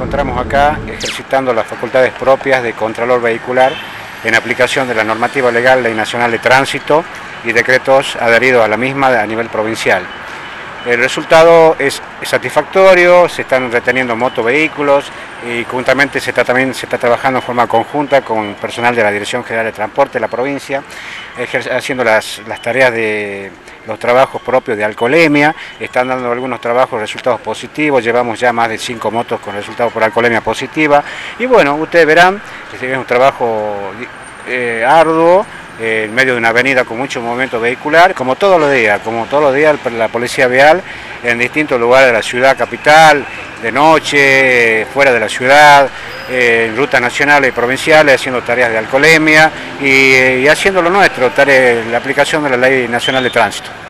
encontramos acá ejercitando las facultades propias de Contralor Vehicular en aplicación de la normativa legal Ley Nacional de Tránsito y decretos adheridos a la misma a nivel provincial. El resultado es satisfactorio, se están reteniendo motovehículos y juntamente se está, también se está trabajando en forma conjunta con personal de la Dirección General de Transporte de la provincia, haciendo las, tareas de los trabajos propios de alcoholemia, están dando algunos trabajos, resultados positivos, llevamos ya más de cinco motos con resultados por alcoholemia positiva. Y bueno, ustedes verán, es un trabajo eh, arduo, en medio de una avenida con mucho movimiento vehicular, como todos los días, como todos los días la policía vial en distintos lugares de la ciudad capital, de noche, fuera de la ciudad, en rutas nacionales y provinciales, haciendo tareas de alcoholemia y, haciendo lo nuestro, la aplicación de la Ley Nacional de Tránsito.